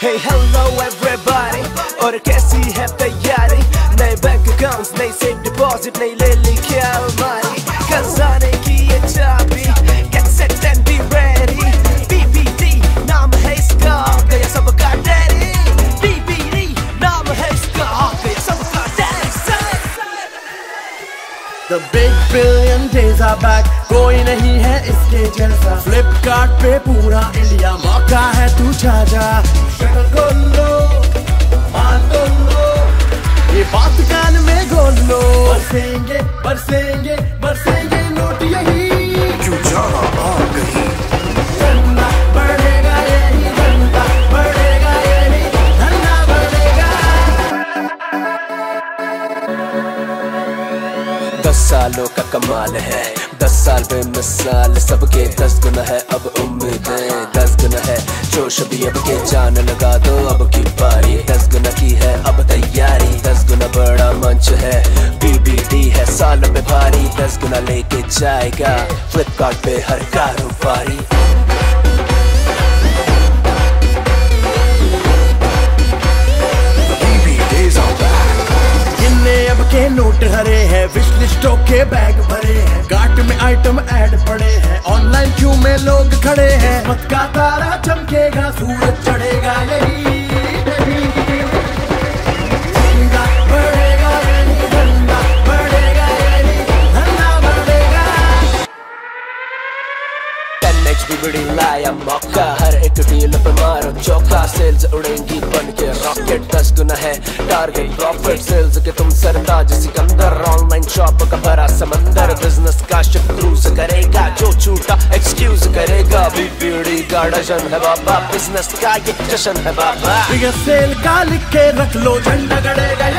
Hey hello everybody और कैसी है तैयारी नए बैंक अकाउंट्स नई सेफ डिपॉजिट नई ले ली क्या हमारी खजाने The big billion days are back. कोई नहीं है इसके जैसा। फ्लिपकार्ट पे पूरा इंडिया मौका है तू चाचा ये बात कान में गोल। लो बरसेंगे बरसेंगे। सालों का कमाल है। दस साल पे मिसाल, सबके दस गुना है। अब उम्मीद है दस गुना है। जो शबी अब के जान लगा दो, अब की बारी दस गुना की है। अब तैयारी दस गुना बड़ा मंच है। बीबीडी है, साल पे भारी दस गुना लेके जाएगा। फ्लिपकार्ट पे हर कारोबारी। के नोट हरे हैं विश लिस्टों के बैग भरे हैं कार्ट में आइटम ऐड पड़े हैं ऑनलाइन क्यू में लोग खड़े हैं मत का तारा चमकेगा, सूरज 10x भी बड़ी लाया मौका हर एक डील पे मारो. चौका सेल्स उड़ेंगी बन के रॉकेट दस गुना है टारगेट प्रॉफिट सेल्स के तुम सरताज. सिकंदर ऑनलाइन शॉप का भरा समंदर. बिज़नेस का शिप क्रूज करेगा. जो छूटा एक्सक्यूज करेगा. बीबीडी का डजन है बाबा. बिज़नेस का ये जशन है बाबा. सेल का लिख के रख लो. झंडा गड़ेगा.